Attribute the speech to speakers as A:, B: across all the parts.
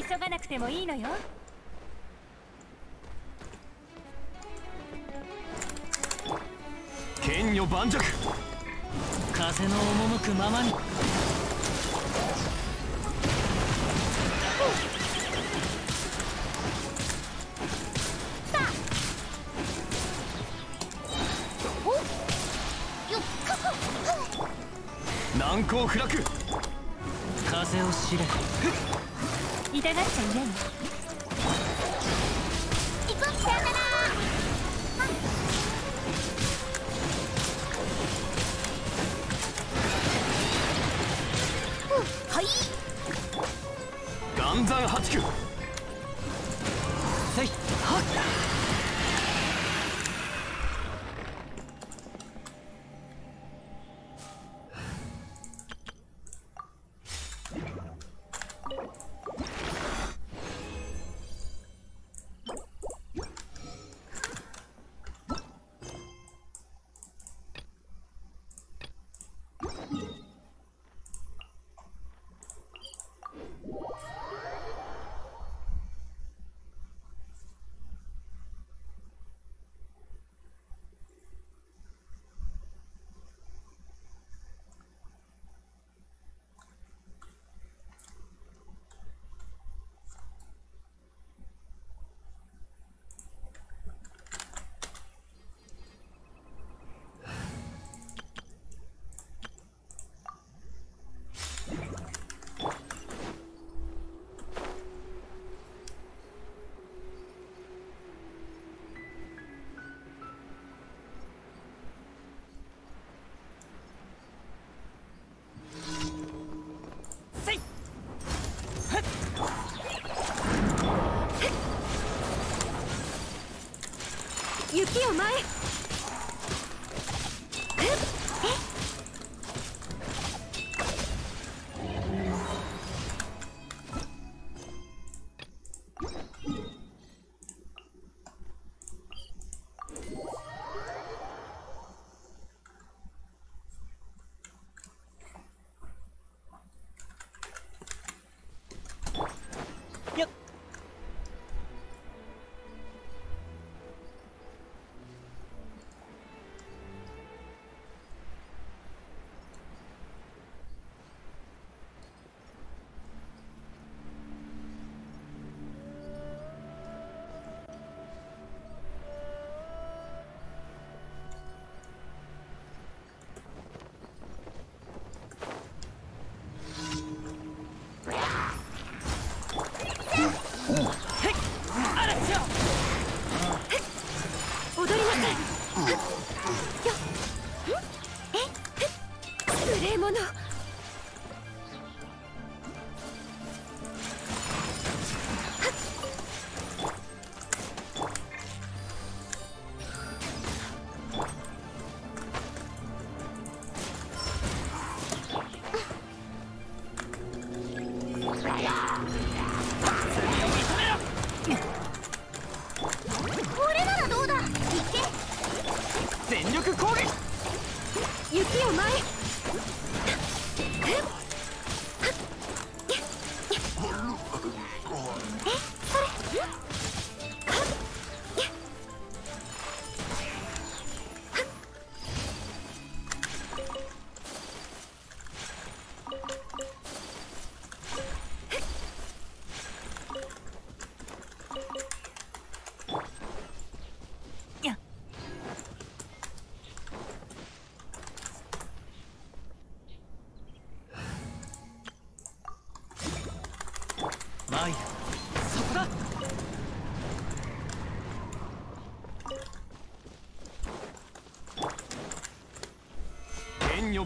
A: 急がなくてもいいのよ。
B: 剣女盤石。風の赴くままに。難攻不落。風を知れ
A: 痛がっちゃいない行こうさよなら。はい。
B: 岩山八九。せい。はっ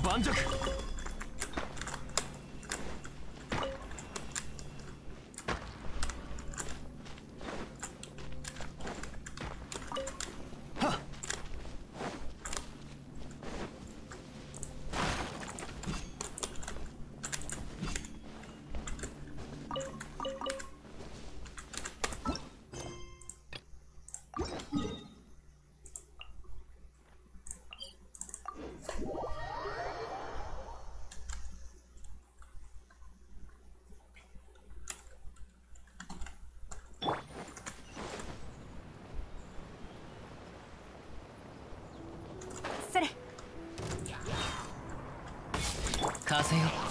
A: 盤石
C: せよ。ふ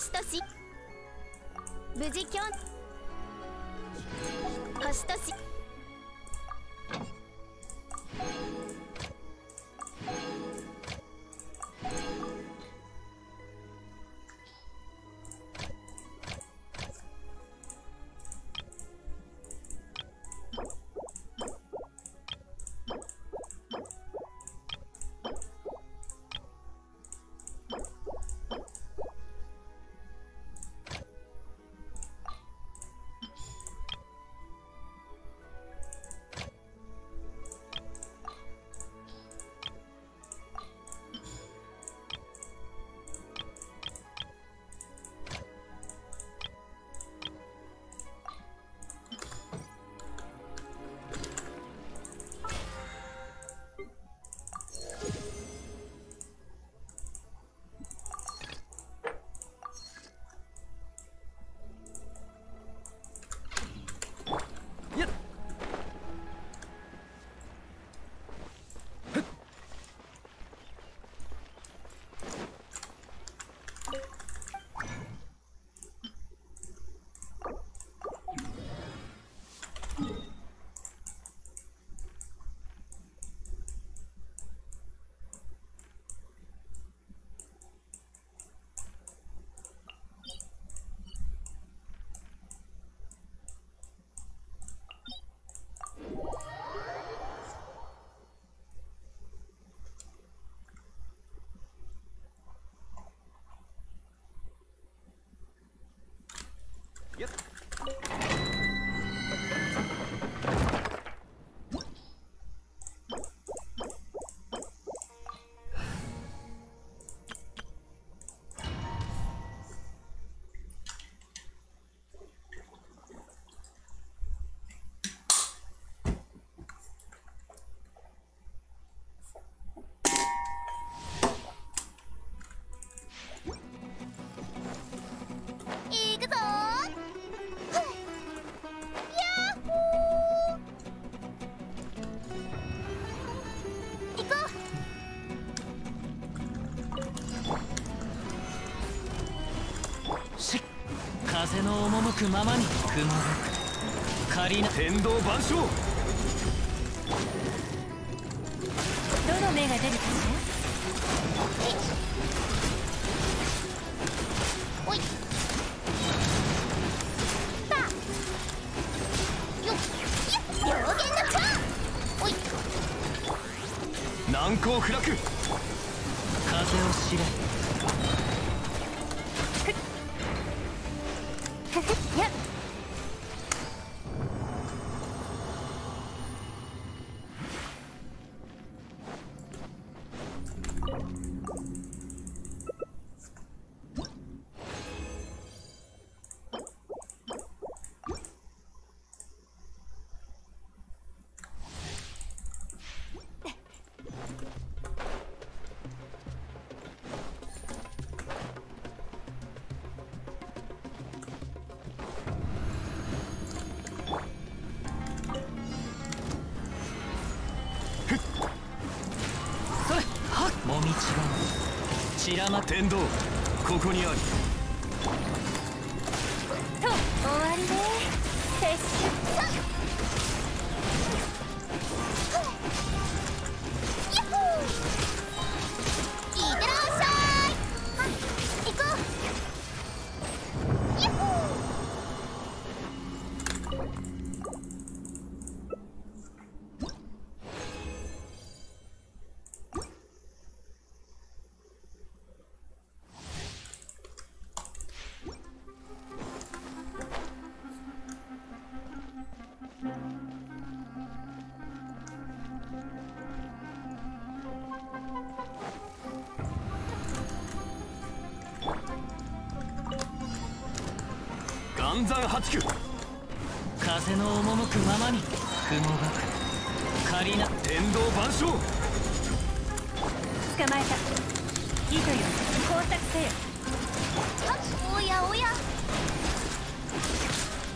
B: しとし。無事きょん
C: 風の赴くままに雲が仮な
D: 天道万象。
B: う
D: どの目が出るかし
B: おい。パーよっ。よっ。両弦の蝶おい。
D: 難攻不落。
C: を知れ散ら
D: 岩山八九
C: 風の赴くままに雲がく仮な。
D: 天道万象。
E: 捕まえた。糸よ。工作せよ。おやおや。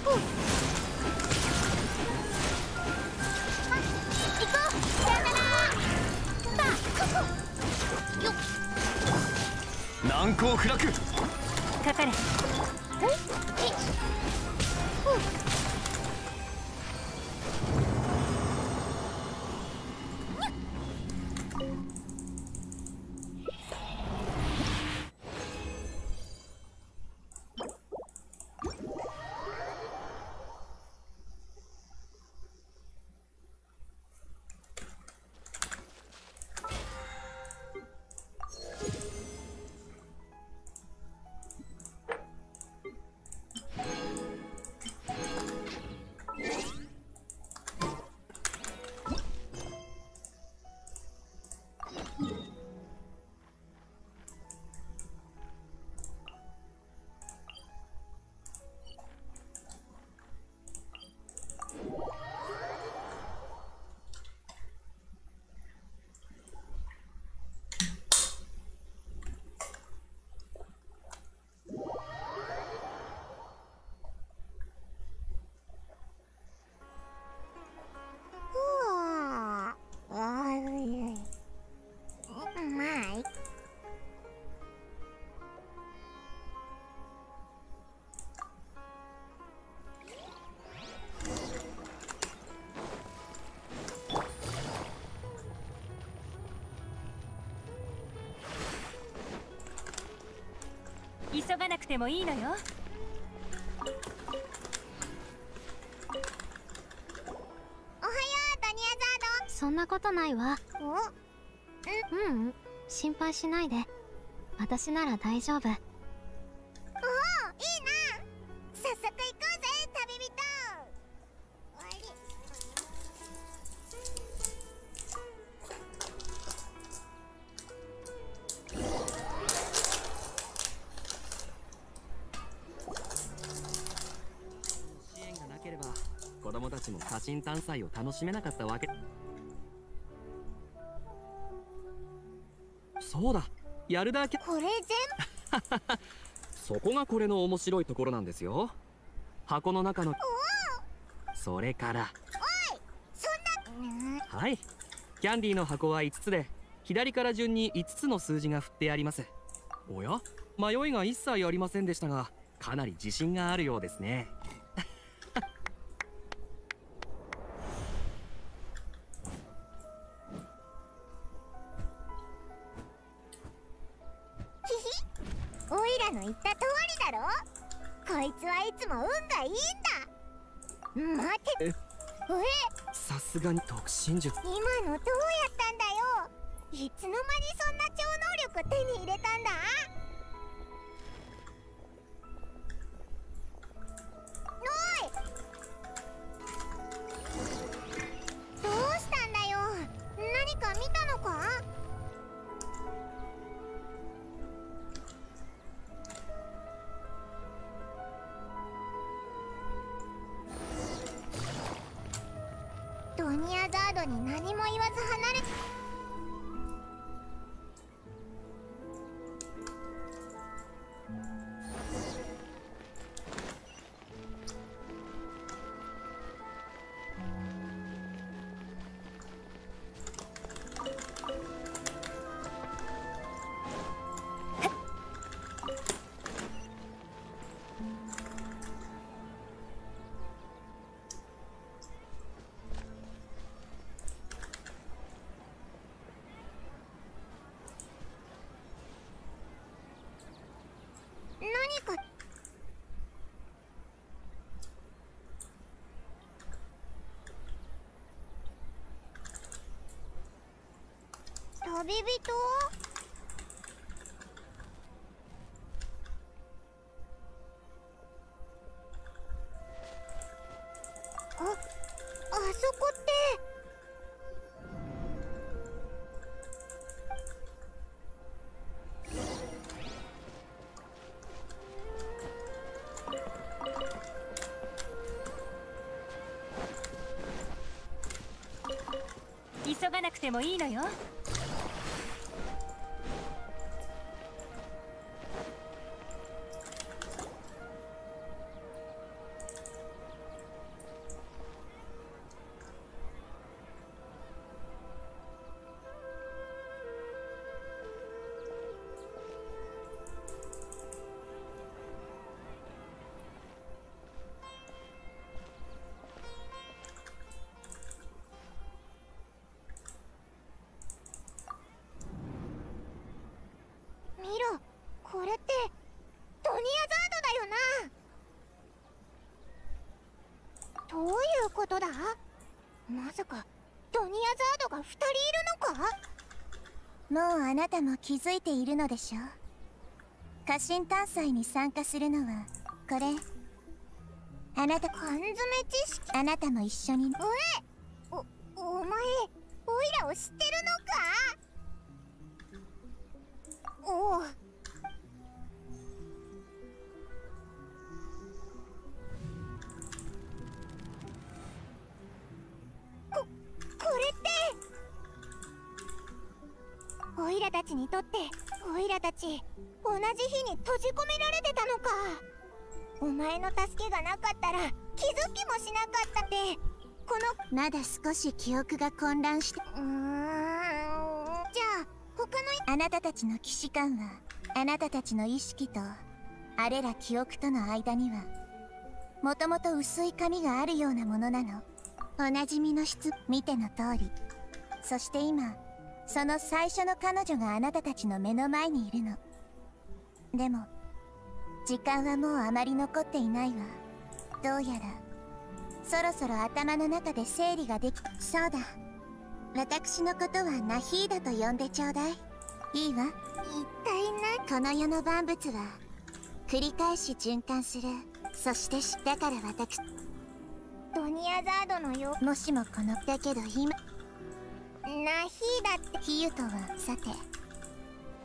E: ふうあ行こう。さよならばここよっ。
D: 難攻不落。
E: かかれ Ooh.
D: 急がなくてもいいのよ。
E: おはようダニアザ
F: そんなことないわ。ううん。心配しないで。私なら大丈夫
G: も家臣探査を楽しめなかったわけ。そうだやるだけ。
E: これ全
G: そこがこれの面白いところなんですよ。箱の中の。それから。
E: そんな。
G: はい。キャンディーの箱は5つで左から順に5つの数字が振ってあります。おや迷いが一切ありませんでしたがかなり自信があるようですね
E: が
G: に特進術。
E: 今のどうやっ
H: て旅人？ああそこって。
E: 急がなくてもいいのよ。
H: 2人いるのか？もうあなたも気づいているのでしょ家臣探査に参加するのはこれ。あなた缶詰知識。あなたも一緒に。えじ日に閉じ込められてたのか。お前の助けがなかったら気づきもしなかったって。このまだ少し記憶が混乱して。うーん。じゃあ他のあなたたちの騎士官はあなたたちの意識とあれら記憶との間にはもともと薄い紙があるようなものなの。おなじみの質。見ての通り。そして今その最初の彼女があなたたちの目の前にいるのでも時間はもうあまり残っていないわ。どうやらそろそろ頭の中で整理ができそうだ。私のことはナヒーダと呼んでちょうだい。いいわ。一体な。この世の万物は繰り返し循環する。そしてしだから私。ドニアザードのよ。もしもこの。だけど今。ナヒーダって。ヒユとはさて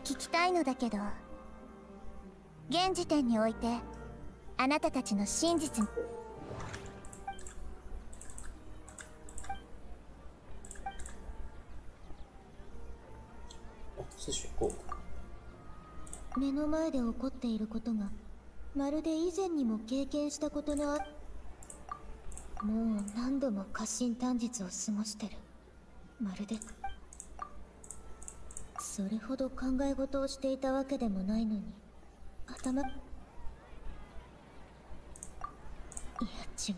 H: 聞きたいのだけど現時点においてあなたたちの真実。
I: 目の前で起こっていることがまるで以前にも経験したことのあもう何度も家臣短日を過ごしてる。まるで。それほど考え事をしていたわけでもないのに頭いや違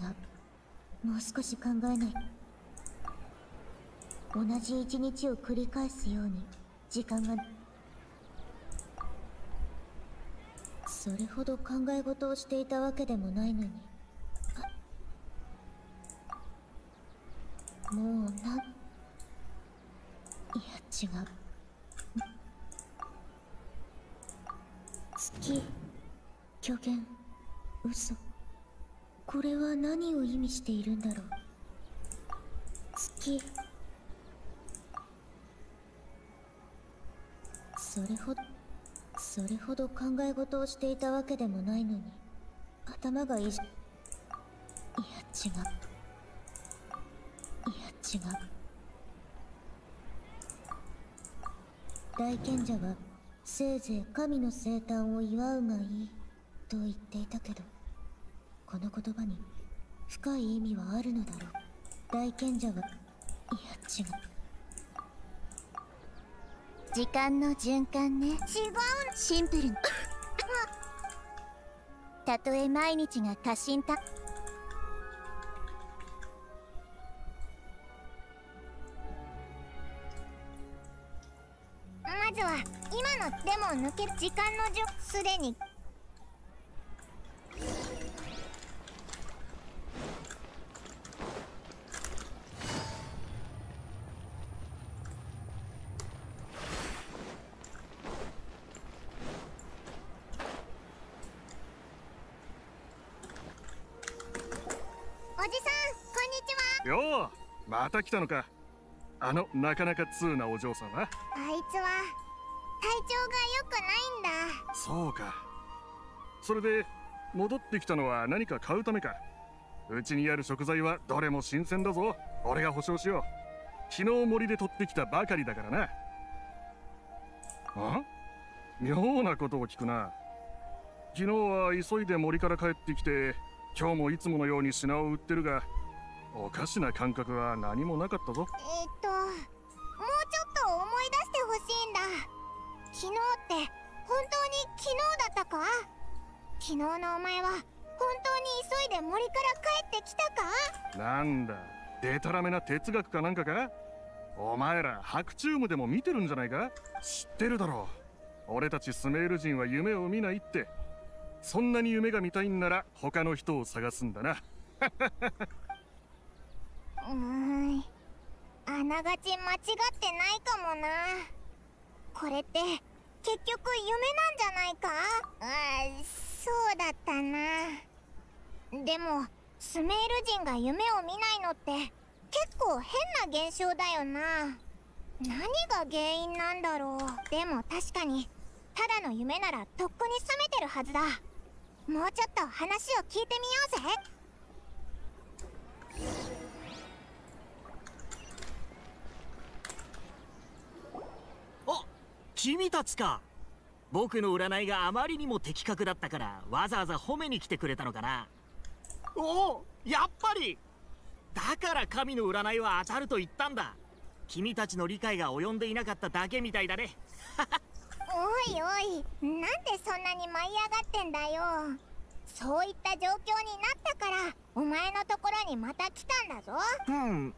I: う。もう少し考えない。同じ一日を繰り返すように時間がそれほど考え事をしていたわけでもないのに。もうなんいや違う。月虚言。嘘。これは何を意味しているんだろう。月。それほどそれほど考え事をしていたわけでもないのに頭がいいじいや違う。いや違う。大賢者はせいぜい神の生誕を祝うがいいと言っていたけどこの言葉に深い意味はあるのだろう。大賢者はいや違う。
E: 時間の循環ね。違う。シンプルに。たとえ毎日が過信た今のデモを抜ける時間の順すでに。おじさんこんにちは。
J: ようまた来たのか。あのなかなか通なお嬢さんは。
E: あいつは体調が良くないんだ。
J: そうか。それで戻ってきたのは何か買うためか。うちにある食材はどれも新鮮だぞ。俺が保証しよう。昨日森で取ってきたばかりだからな。あ？妙なことを聞くな。昨日は急いで森から帰ってきて今日もいつものように品を売ってるがおかしな感覚は何もなかったぞ。
E: えっと昨日って本当に昨日だったか？昨日のお前は本当に急いで森から帰ってきたか？
J: なんだデタラメな哲学かなんかか？お前ら白チュームでも見てるんじゃないか？知ってるだろう。俺たちスメール人は夢を見ないって。そんなに夢が見たいんなら他の人を探すんだな。
E: うーん。あながち間違ってないかもな。これって結局夢なんじゃないか？あーそうだったな。でもスメール人が夢を見ないのって結構変な現象だよな。何が原因なんだろう。でも確かにただの夢ならとっくに覚めてるはずだ。もうちょっと話を聞いてみようぜ
K: お君たちか。僕の占いがあまりにも的確だったからわざわざ褒めに来てくれたのかな。おおやっぱり。だから神の占いは当たると言ったんだ。君たちの理解が及んでいなかっただけみたいだね。
E: おいおいなんでそんなに舞い上がってんだよ。そういった状況になったからお前のところにまた来たんだぞ。
K: うん。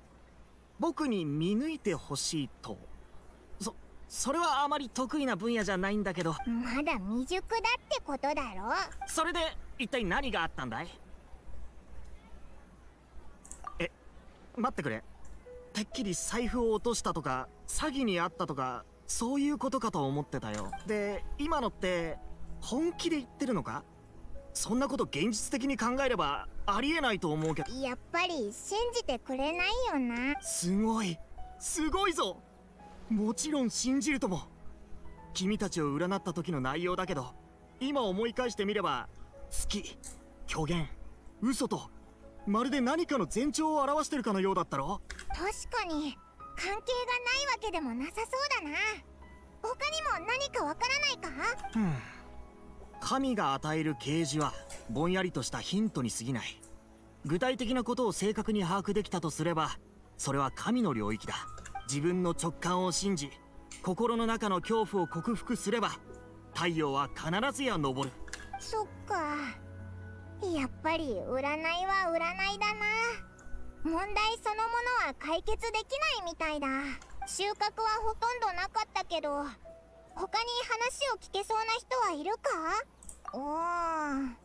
K: 僕に見抜いてほしいとそそれはあまり得意な分野じゃないんだけど。
E: まだ未熟だってことだろ。
K: それで一体何があったんだい？え待ってくれ。てっきり財布を落としたとか詐欺にあったとかそういうことかと思ってたよ。で今のって本気で言ってるのか？そんなこと現実的に考えればありえないと思うけど。
E: やっぱり信じてくれないよな。
K: すごい。すごいぞもちろん信じるとも。君たちを占った時の内容だけど今思い返してみれば月虚言嘘とまるで何かの前兆を表してるかのようだったろ
E: 確かに関係がないわけでもなさそうだな。他にも何かわからないか？
K: うん。神が与える啓示はぼんやりとしたヒントに過ぎない。具体的なことを正確に把握できたとすればそれは神の領域だ自分の直感を信じ心の中の恐怖を克服すれば太陽は必ずや昇る。
E: そっか。やっぱり占いは占いだな。問題そのものは解決できないみたいだ。収穫はほとんどなかったけど他に話を聞けそうな人はいるか？おー。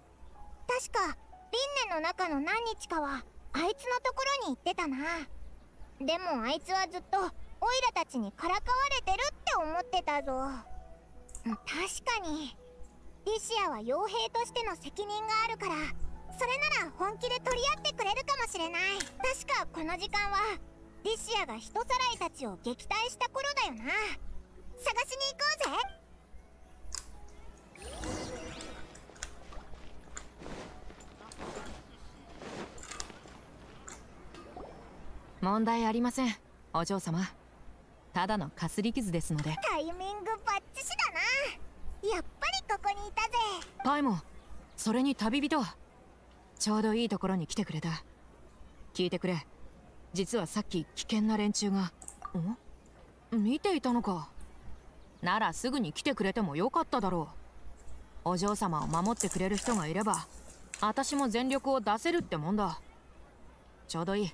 E: 確か輪廻の中の何日かはあいつのところに行ってたな。でもあいつはずっとオイラたちにからかわれてるって思ってたぞ。確かに。リシアは傭兵としての責任があるから。それなら本気で取り合ってくれるかもしれない。確かこの時間はリシアが人さらいたちを撃退した頃だよな。探しに行こうぜ。
L: 問題ありません。お嬢様。ただのかすり傷ですので。
E: タイミングバッチシだな。やっぱりここにいたぜ。
L: パイモンそれに旅人。ちょうどいいところに来てくれた。聞いてくれ。実はさっき危険な連中が。ん見ていたのか。ならすぐに来てくれてもよかっただろう。お嬢様を守ってくれる人がいれば私も全力を出せるってもんだ。ちょうどいい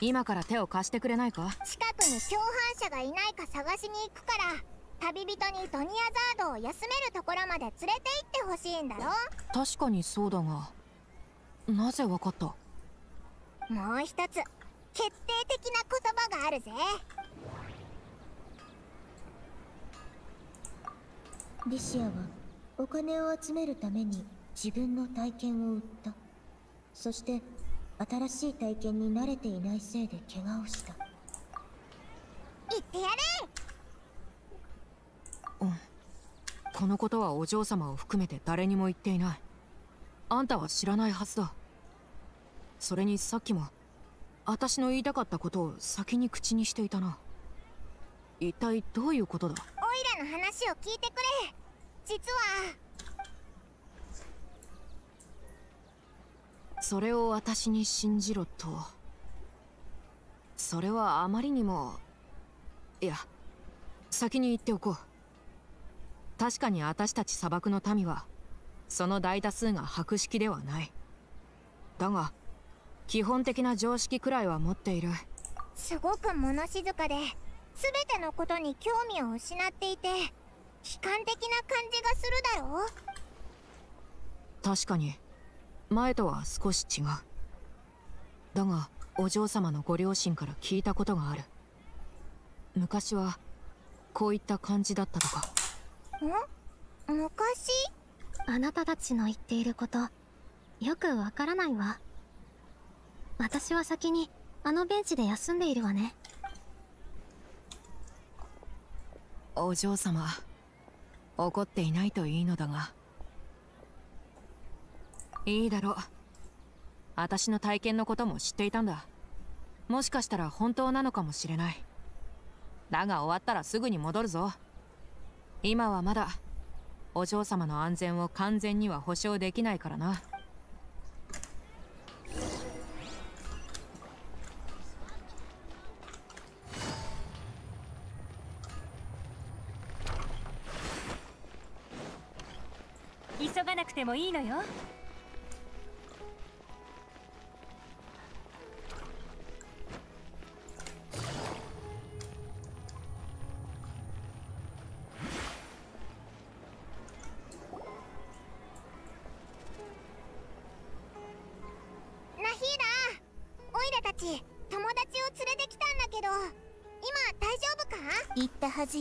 L: 今から手を貸してくれないか？
E: 近くに共犯者がいないか探しに行くから旅人にドニアザードを休めるところまで連れて行ってほしいんだろ。
L: 確かにそうだがなぜわかった？
E: もう一つ決定的な言葉があるぜ。
I: リシアはお金を集めるために自分の体験を売った。そして新しい体験に慣れていないせいで怪我をした。
E: 言ってやれ
L: うん。このことはお嬢様を含めて誰にも言っていない。あんたは知らないはずだ。それにさっきも私の言いたかったことを先に口にしていたな。一体どういうことだ？
E: オイラの話を聞いてくれ。実は
L: それを私に信じろと。それはあまりにもいや先に言っておこう。確かに私たち砂漠の民はその大多数が博識ではない。だが基本的な常識くらいは持っている。
E: すごく物静かで全てのことに興味を失っていて悲観的な感じがするだろう。
L: 確かに前とは少し違う。だがお嬢様のご両親から聞いたことがある。昔はこういった感じだったとか。
E: ん？昔？
F: あなたたちの言っていることよくわからないわ。私は先にあのベンチで休んでいるわね。
L: お嬢様怒っていないといいのだがいいだろう。私の体験のことも知っていたんだ。もしかしたら本当なのかもしれない。だが終わったらすぐに戻るぞ。今はまだお嬢様の安全を完全には保証できないからな。
A: 急がなくてもいいのよ。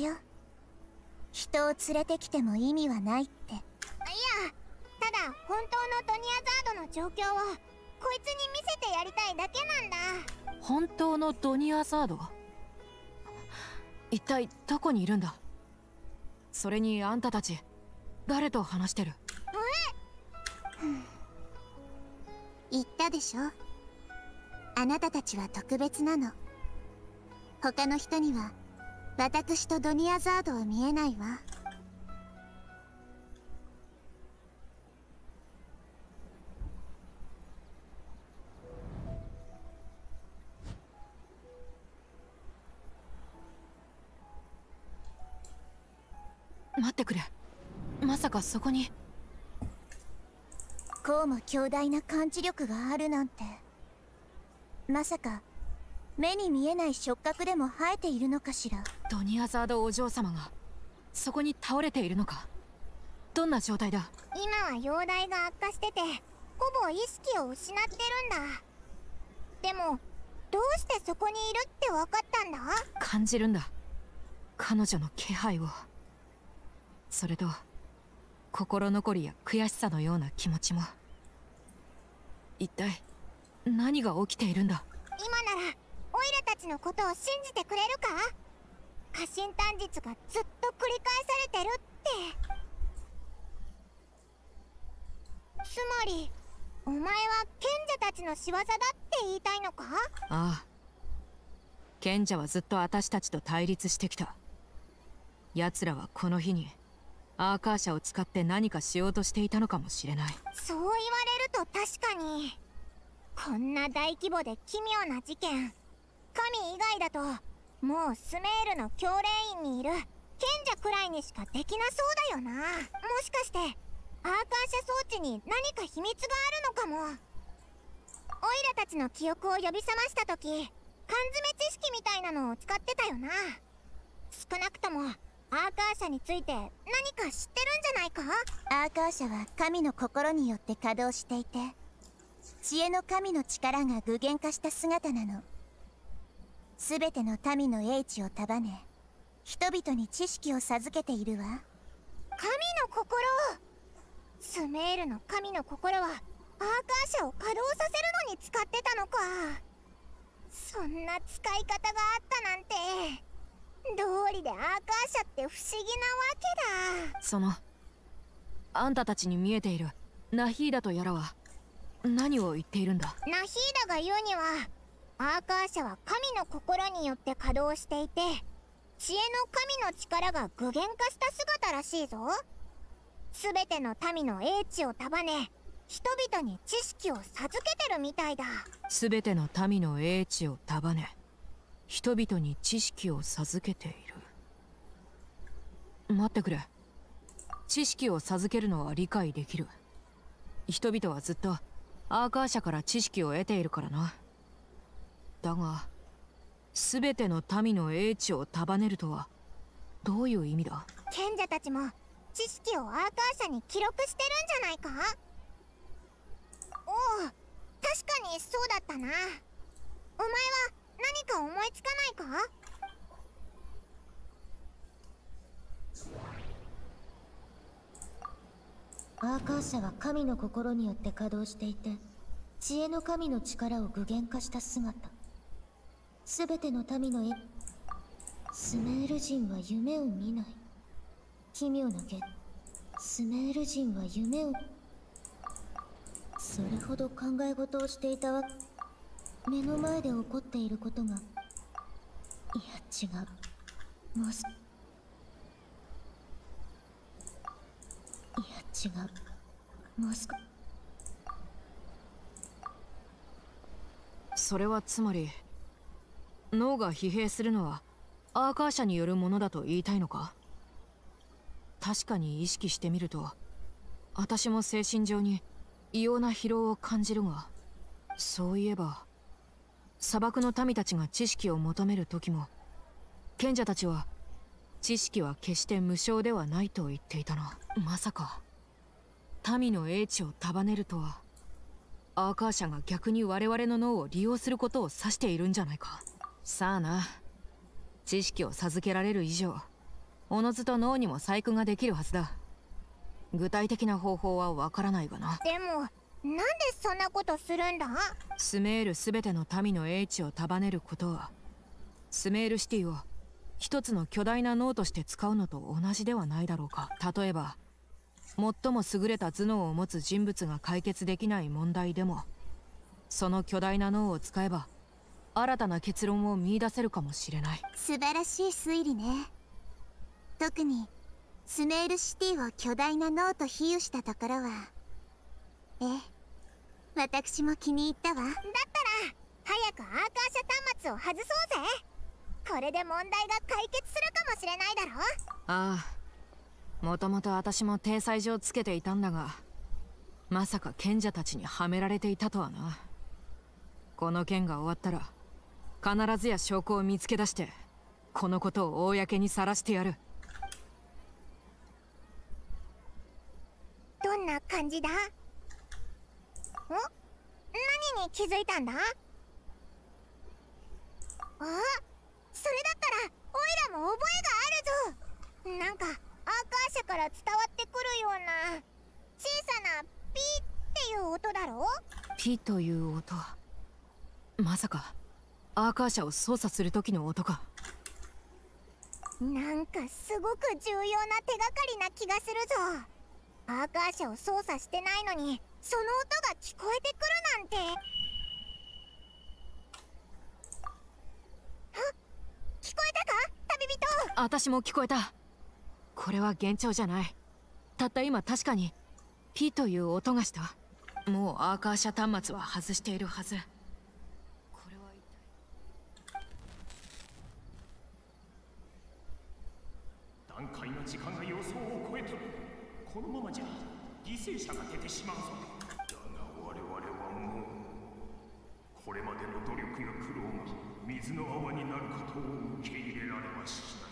I: よ。人を連れてきても意味はないって。
E: いやただ本当のドニアザードの状況をこいつに見せてやりたいだけなんだ。
L: 本当のドニアザード？一体どこにいるんだ？それにあんたたち誰と話してる？
I: 言ったでしょ？あなたたちは特別なの。他の人には私とドニアザードは見えないわ。
L: 待ってくれ。まさかそこに。
I: こうも強大な感知力があるなんて。まさか目に見えない触覚でも生えているのかしら
L: ドニアザードお嬢様がそこに倒れているのか？どんな状態だ？
E: 今は容体が悪化しててほぼ意識を失ってるんだ。でもどうしてそこにいるって分かったんだ？
L: 感じるんだ。彼女の気配を。それと心残りや悔しさのような気持ちも。一体何が起きているんだ？
E: 今ならオイラたちのことを信じてくれるか？家臣短日がずっと繰り返されてるって。つまりお前は賢者たちの仕業だって言いたいのか？
L: ああ。賢者はずっと私たちと対立してきた。奴らはこの日にアーカーシャを使って何かしようとしていたのかもしれない。
E: そう言われると確かにこんな大規模で奇妙な事件神以外だともうスメールの教令院にいる賢者くらいにしかできなそうだよな。もしかしてアーカーシャ装置に何か秘密があるのかも。オイラたちの記憶を呼び覚ました時缶詰知識みたいなのを使ってたよな。少なくともアーカーシャについて何か知ってるんじゃないか？
H: アーカーシャは神の心によって稼働していて知恵の神の力が具現化した姿なの。全ての民の英知を束ね人々に知識を授けているわ。神の
E: 心スメールの神の心はアーカーシャを稼働させるのに使ってたのか。そんな使い方があったなんて道理でアーカーシャって不思議なわけだ。
L: そのあんたたちに見えているナヒーダとやらは何を言っているんだ？
E: ナヒーダが言うにはアーカーシャは神の心によって稼働していて知恵の神の力が具現化した姿らしいぞ。全ての民の英知を束ね人々に知識を授けてるみたいだ。
L: 全ての民の英知を束ね人々に知識を授けている。待ってくれ。知識を授けるのは理解できる。人々はずっとアーカー社から知識を得ているからな。だが全ての民の英知を束ねるとはどういう意味だ？
E: 賢者たちも知識をアーカー社に記録してるんじゃないか？おお確かにそうだったな。お前は何か思いつかないか？
I: アーカーシャは神の心によって稼働していて知恵の神の力を具現化した姿すべての民の絵。スメール人は夢を見ない。奇妙なゲスメール人は夢を。それほど考え事をしていたわ。目の前で起こっていることが。いや違う。もうす。いや違う。もう少
L: それはつまり脳が疲弊するのはアーカー社によるものだと言いたいのか？確かに意識してみると私も精神上に異様な疲労を感じるがそういえば砂漠の民たちが知識を求める時も賢者たちは知識は決して無償ではないと言っていたな。まさか民の英知を束ねるとはアーカー社が逆に我々の脳を利用することを指しているんじゃないか。さあな。知識を授けられる以上おのずと脳にも細工ができるはずだ。具体的な方法はわからないがな。
E: でもなんでそんなことするんだ？
L: スメール全ての民の英知を束ねることはスメールシティを一つの巨大な脳として使うのと同じではないだろうか。例えば最も優れた頭脳を持つ人物が解決できない問題でもその巨大な脳を使えば新たな結論を見出せるかもしれない。
H: 素晴らしい推理ね。特にスメールシティを巨大な脳と比喩したところは。ええ私も気に入ったわ。だったら
E: 早くアーカーシャ端末を外そうぜ。これで問題が解決するかもしれないだろ。
L: ああもともと私も体裁上つけていたんだがまさか賢者たちにはめられていたとはな。この件が終わったら必ずや証拠を見つけ出してこのことを公にさらしてやる。
E: どんな感じだ？お？何に気づいたんだ？あ？それだったらオイラも覚えがあるぞ。なんかアーカーー社から伝わってくるような小さなピーっていう音だろ？
L: ピという音まさかアーカー社を操作する時の音か。
E: なんかすごく重要な手がかりな気がするぞ。アーカー社を操作してないのにその音が聞こえてくるなんて。あ聞こえたか？旅人。
L: 私も聞こえた。これは幻聴じゃない。たった今確かにピという音がした。もうアーカー社端末は外しているはずこれは一体
M: 段階の時間が予想を超えとるこのままじゃ犠牲者が出てしまうぞ。だが我々はもうこれまでの努力や苦労が水の泡になることを受け入れられはしない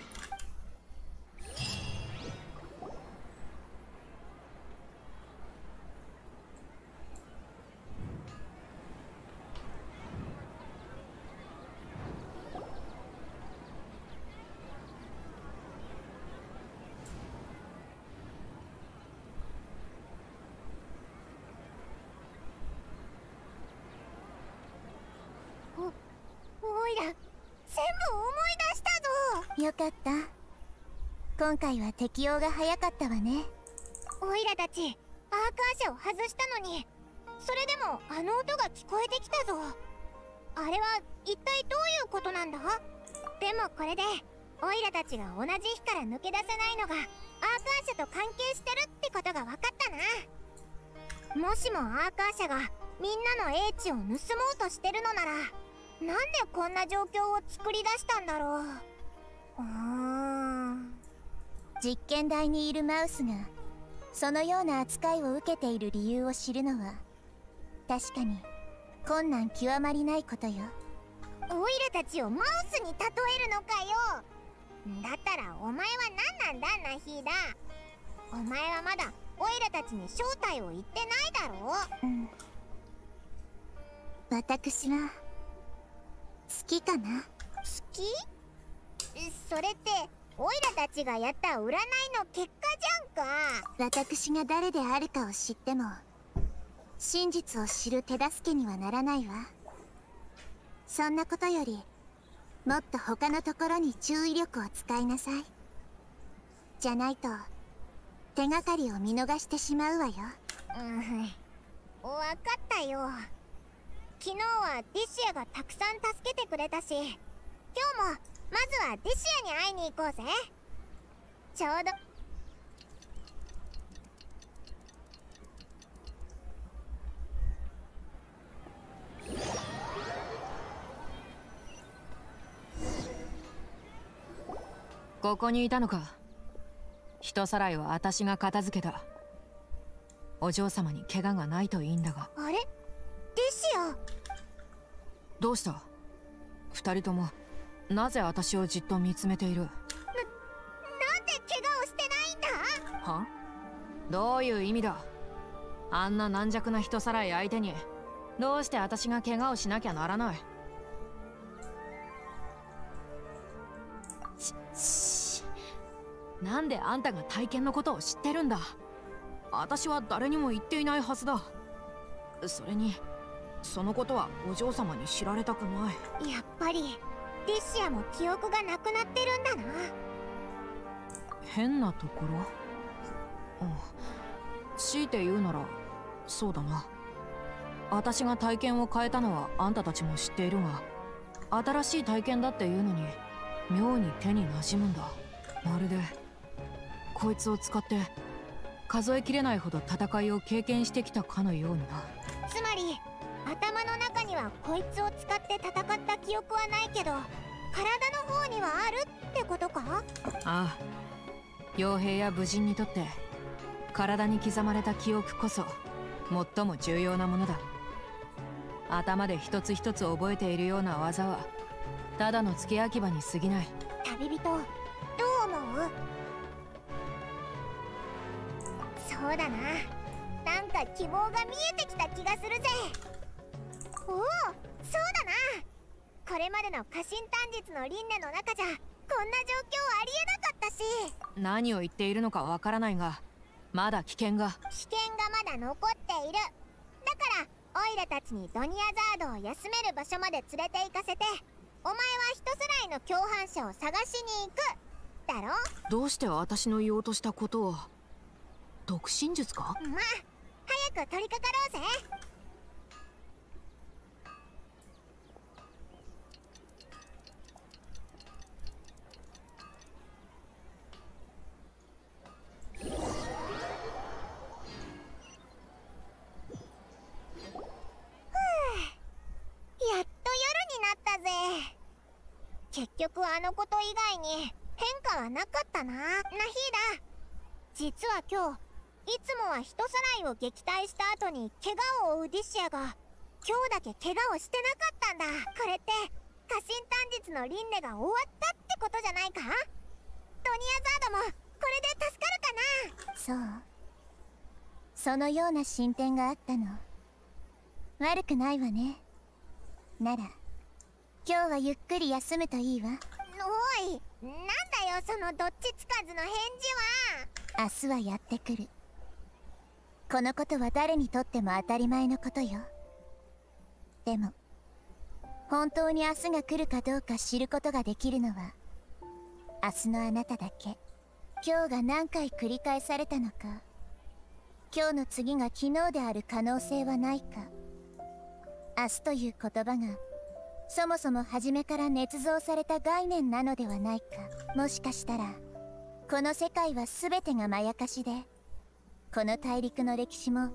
E: おおいら全部思い出したぞ
H: よかった。今回は適応が早かったわね。
E: おいらたちアーカー社を外したのに。それでもあの音が聞こえてきたぞ。あれは一体どういうことなんだ？でもこれでオイラたちが同じ日から抜け出せないのがアーカー社と関係してるってことが分かったな。もしもアーカー社がみんなの英知を盗もうとしてるのならなんでこんな状況を作り出したんだろう
H: 実験台にいるマウスがそのような扱いを受けている理由を知るのは確かに困難極まりないことよ。
E: オイラたちをマウスに例えるのかよ。だったらお前は何なんだナヒーダお前はまだオイラたちに正体を言ってないだろ
H: うん。私は好きかな。
E: 好き？それってオイラたちがやった占いの結果じゃんか。
H: 私が誰であるかを知っても真実を知る手助けにはならないわ。そんなことよりもっと他のところに注意力を使いなさい。じゃないと手がかりを見逃してしまうわよ。
E: うん分かったよ。昨日はディシアがたくさん助けてくれたし今日もまずはディシアに会いに行こうぜ。ちょうど。
L: ここにいたのか。人さらいは私が片付けた。お嬢様に怪我がないといいんだが。
E: あれ？ディシア
L: どうした？二人ともなぜ私をじっと見つめている？
E: なんで怪我をしてないんだ？
L: は？どういう意味だ？あんな軟弱な人さらい相手にどうして私が怪我をしなきゃならない？なんであんたが体験のことを知ってるんだ？私は誰にも言っていないはずだ。それにそのことはお嬢様に知られたくない。
E: やっぱりディシアも記憶がなくなってるんだな。
L: 変なところ？うん強いて言うならそうだな。私が体験を変えたのはあんたたちも知っているが新しい体験だっていうのに妙に手に馴染むんだ。まるでこいつを使って数えきれないほど戦いを経験してきたかのようにな。
E: つまり頭の中にはこいつを使って戦った記憶はないけど体の方にはあるってことか？
L: ああ傭兵や武人にとって体に刻まれた記憶こそ最も重要なものだ。頭で一つ一つ覚えているような技はただの付け焼き場に過ぎない。
E: 旅人どう思う？そうだな。なんか希望が見えてきた気がするぜおおそうだな。これまでの家臣短術の輪廻の中じゃこんな状況ありえなかったし。
L: 何を言っているのかわからないがまだ危険が。
E: 危険がまだ残っている。だからオイラたちにドニアザードを休める場所まで連れて行かせてお前は人すらいの共犯者を探しに行く。だろ？
L: どうして私の言おうとしたことを。独身術か？
E: まあ早く取り掛かろうぜやっと夜になったぜ。結局あのこと以外に変化はなかったな。ナヒーダ実は今日いつもは人さらいを撃退した後に怪我を負うディシアが今日だけ怪我をしてなかったんだ。これって家臣短術の輪廻が終わったってことじゃないか？ドニアザードも。れで助かるかな？
H: そう。そのような進展があったの。悪くないわね。なら今日はゆっくり休むといいわ。
E: おいなんだよそのどっちつかずの返事は。
H: 明日はやってくる。このことは誰にとっても当たり前のことよ。でも本当に明日が来るかどうか知ることができるのは明日のあなただけ今日が何回繰り返されたのか。今日の次が昨日である可能性はないか。明日という言葉がそもそも初めから捏造された概念なのではないか。もしかしたらこの世界は全てがまやかしでこの大陸の歴史も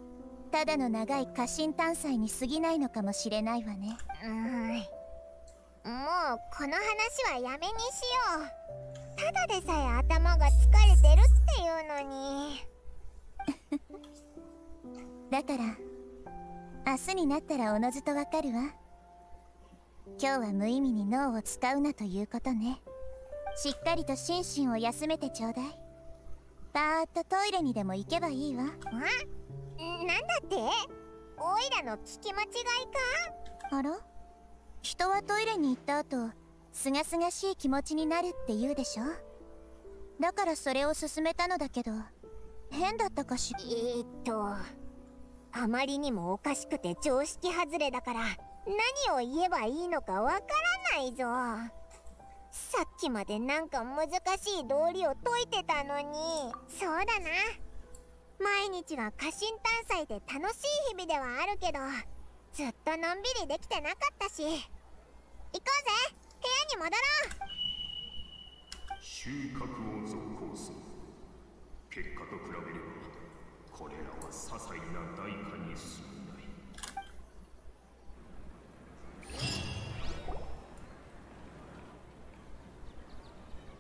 H: ただの長い家臣探査に過ぎないのかもしれないわね。
E: うーん。もうこの話はやめにしよう。ただでさえ頭が疲れてるっていうのに。
H: だから明日になったらおのずとわかるわ。今日は無意味に脳を使うなということね。しっかりと心身を休めてちょうだい。パーッとトイレにでも行けばいいわ。
E: ん？なんだって？オイラの聞き間違いか？
H: あら？人はトイレに行った後すがすがしい気持ちになるって言うでしょ？だからそれを勧めたのだけど変だったかしら？
E: えー、っとあまりにもおかしくて常識外れだから何を言えばいいのかわからないぞ。さっきまでなんか難しい道理を解いてたのに。そうだな。毎日が家臣探査で楽しい日々ではあるけどずっとのんびりできてなかったし。行こうぜ。屋に戻ろう
M: 収穫を続行す。る結果と比べればこれらは些細な代価に過ぎない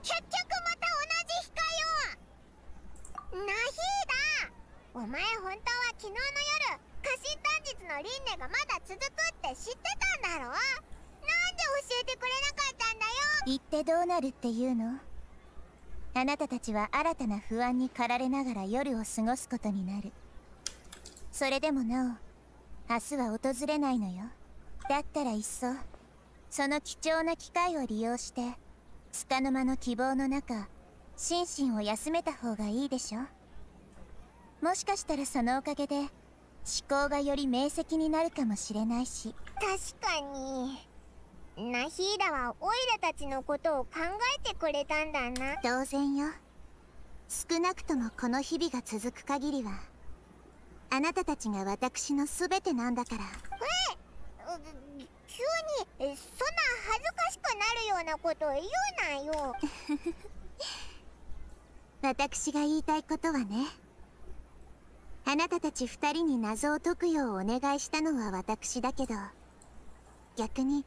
E: 結局また同じ日かよナヒーダお前本当は昨日の夜家臣短術の輪廻がまだ続くって知ってたんだろなんで教えてくれなかったんだよ。
H: 行ってどうなるっていうの？あなたたちは新たな不安に駆られながら夜を過ごすことになる。それでもなお明日は訪れないのよ。だったらいっそその貴重な機会を利用して束の間の希望の中心身を休めた方がいいでしょ？もしかしたらそのおかげで思考がより明晰になるかもしれないし。
E: 確かにナヒーダはオイラたちのことを考えてくれたんだな。
H: 当然よ。少なくともこの日々が続く限りはあなたたちが私の全てなんだから。
E: え急にそんな恥ずかしくなるようなこと言うなよ。
H: 私が言いたいことはねあなたたち二人に謎を解くようお願いしたのは私だけど逆に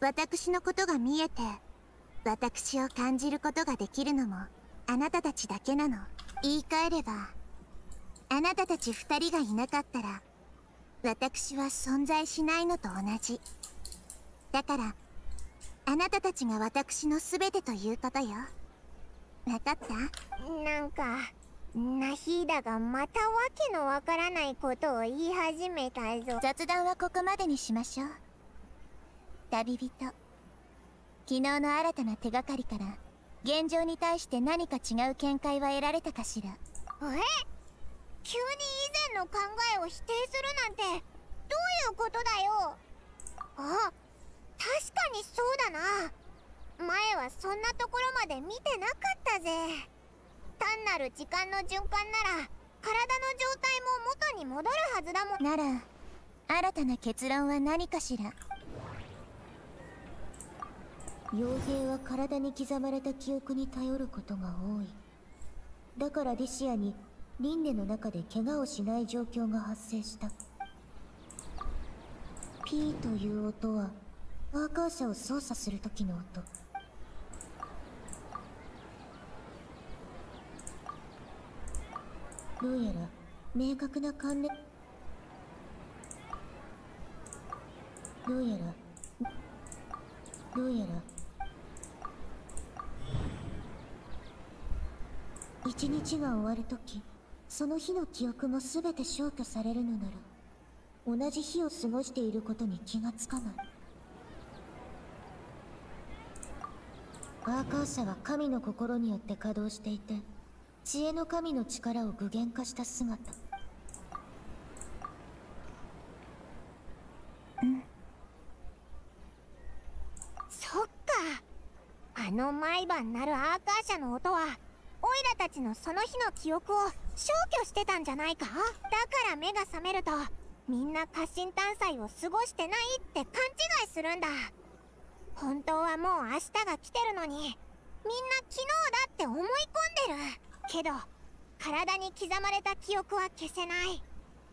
H: 私のことが見えて私を感じることができるのもあなたたちだけなの。言い換えればあなたたち二人がいなかったら私は存在しないのと同じ。だからあなたたちが私の全てということよ。分かった？
E: なんかナヒーダがまたわけのわからないことを言い始めたぞ。
H: 雑談はここまでにしましょう旅人。昨日の新たな手がかりから現状に対して何か違う見解は得られたかしら。
E: え？急に以前の考えを否定するなんてどういうことだよ？あ確かにそうだな。前はそんなところまで見てなかったぜ。単なる時間の循環なら体の状態も元に戻るはずだもん。
H: なら新たな結論は何かしら？
I: 傭兵は体に刻まれた記憶に頼ることが多い。だからリシアに輪廻の中で怪我をしない状況が発生した。ピーという音はワーカー車を操作する時の音。どうやら明確な関連。どうやらどうやら一日が終わるときその日の記憶も全て消去されるのなら同じ日を過ごしていることに気がつかない。アーカー社は神の心によって稼働していて知恵の神の力を具現化した姿。
E: そっか。あの毎晩鳴るアーカー車の音はイラたちのその日の記憶を消去してたんじゃないか？だから目が覚めるとみんな家臣探査を過ごしてないって勘違いするんだ。本当はもう明日が来てるのにみんな昨日だって思い込んでる。けど体に刻まれた記憶は消せない。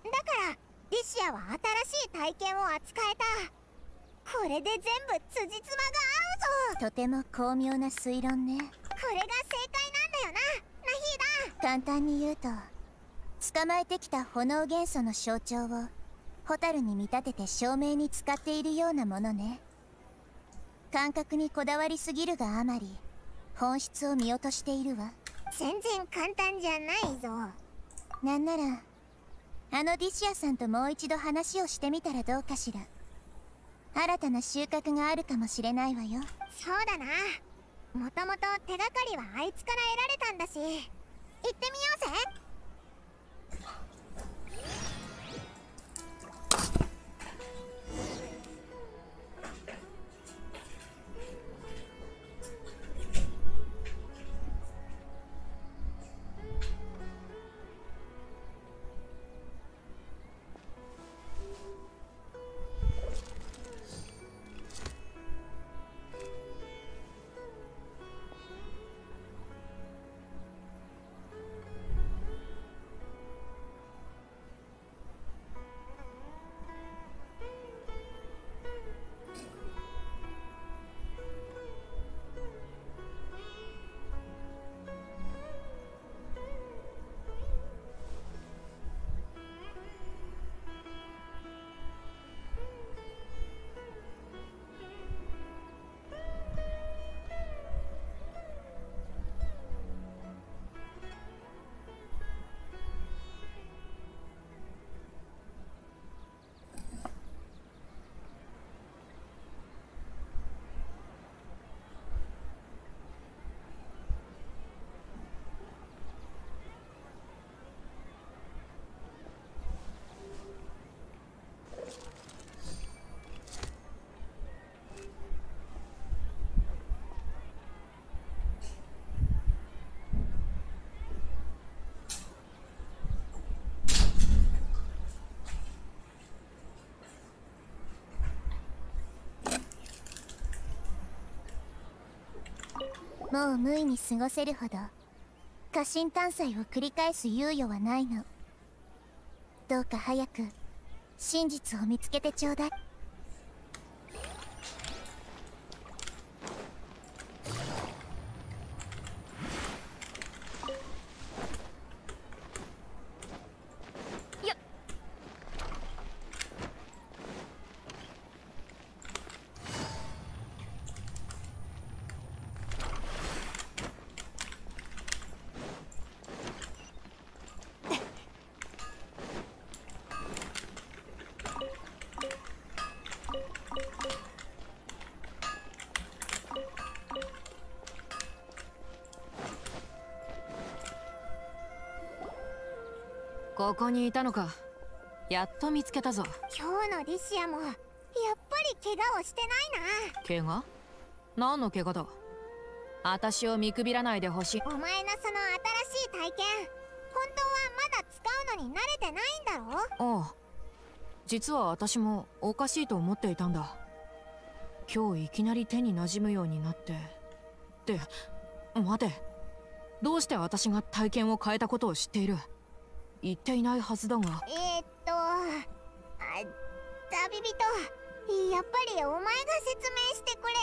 E: だからリシアは新しい体験を扱えた。これで全部辻褄が合うぞ。
H: とても巧妙な推論ね。
E: れが正解なんだよな。ナヒーダ
H: 簡単に言うと捕まえてきた炎元素の象徴をホタルに見立てて証明に使っているようなものね。感覚にこだわりすぎるがあまり本質を見落としているわ。
E: 全然簡単じゃないぞ。
H: なんならあのディシアさんともう一度話をしてみたらどうかしら。新たな収穫があるかもしれないわよ。
E: そうだなもともと手がかりはあいつから得られたんだし。行ってみようぜ。
H: もう無意に過ごせるほど過信探査を繰り返す猶予はないの。どうか早く真実を見つけてちょうだい。
L: ここにいたのか。やっと見つけたぞ。
E: 今日のディシアもやっぱり怪我をしてないな。
L: 怪我？何の怪我だ？私を見くびらないでほしい。
E: お前のその新しい体験本当はまだ使うのに慣れてないんだろ？
L: ああ。実は私もおかしいと思っていたんだ。今日いきなり手に馴染むようになって。って待て。どうして私が体験を変えたことを知っている？言っていないはずだが。
E: えー、っとあ旅人。やっぱりお前が説明してくれ。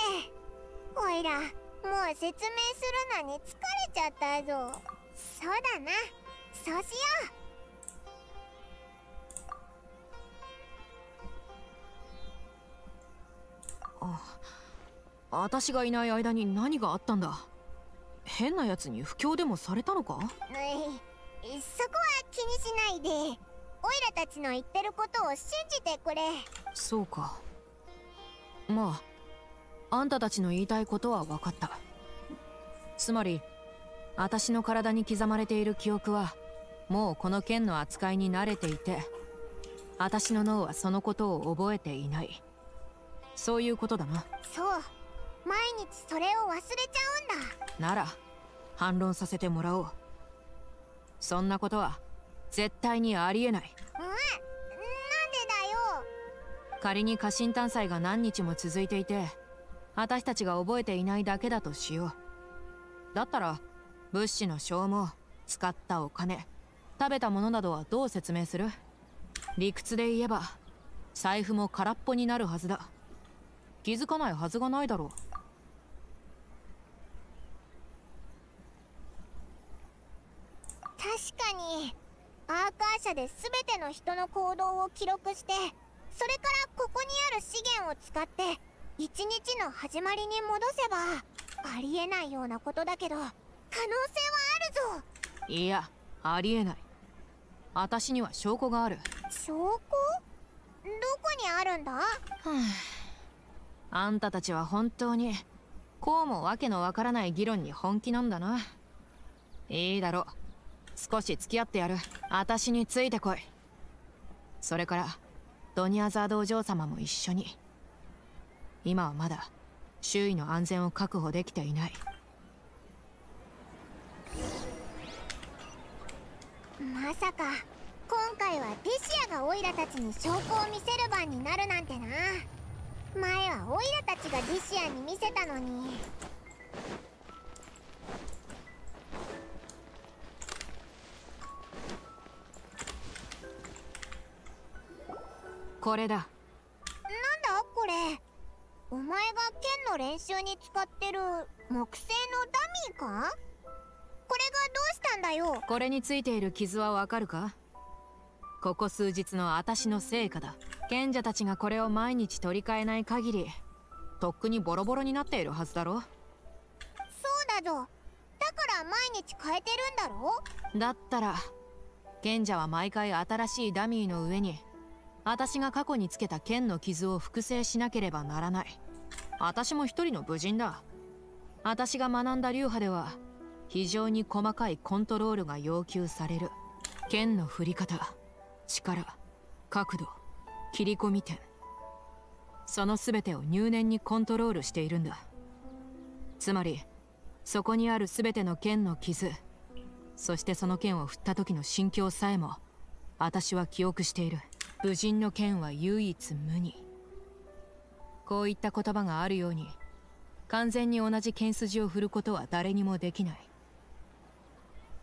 E: おいらもう説明するのに疲れちゃったぞ。そうだな。そうしよ
L: あ私がいない間に何があったんだ。変な奴に布教でもされたのか？
E: うういそこは気にしないで。オイラたちの言ってることを信じてくれ。
L: そうか。まああんたたちの言いたいことは分かった。つまり私の体に刻まれている記憶はもうこの剣の扱いに慣れていて私の脳はそのことを覚えていない。そういうことだな。
E: そう。毎日それを忘れちゃうんだ。
L: なら反論させてもらおうそんなことは絶対にありえない。
E: うん。なんでだよ。
L: 仮に家臣探査が何日も続いていて私たちが覚えていないだけだとしよう。だったら物資の消耗使ったお金食べたものなどはどう説明する？理屈で言えば財布も空っぽになるはずだ。気づかないはずがないだろう
E: 確かに。アーカー社で全ての人の行動を記録してそれからここにある資源を使って一日の始まりに戻せばありえないようなことだけど可能性はあるぞ。
L: いやありえない。私には証拠がある。
E: 証拠？どこにあるんだ？
L: あんたたちは本当にこうもわけのわからない議論に本気なんだな。いいだろう少し付き合ってやる。私についてこい。それからドニアザードお嬢様も一緒に。今はまだ周囲の安全を確保できていない。
E: まさか今回はディシアがオイラたちに証拠を見せる番になるなんてな。前はオイラたちがディシアに見せたのに。
L: これだ。なんだ
E: これ。お前が剣の練習に使ってる木製のダミーか？これがどうしたんだよ？
L: これについている傷はわかるか？ここ数日の私の成果だ。賢者たちがこれを毎日取り替えない限りとっくにボロボロになっているはずだろ。
E: そうだぞ。だから毎日変えてるんだろ？
L: だったら賢者は毎回新しいダミーの上に私が過去につけた剣の傷を複製しなければならない。私も一人の武人だ。私が学んだ流派では非常に細かいコントロールが要求される。剣の振り方力角度切り込み点。その全てを入念にコントロールしているんだ。つまりそこにある全ての剣の傷そしてその剣を振った時の心境さえも私は記憶している。武人の剣は唯一無二。こういった言葉があるように完全に同じ剣筋を振ることは誰にもできない。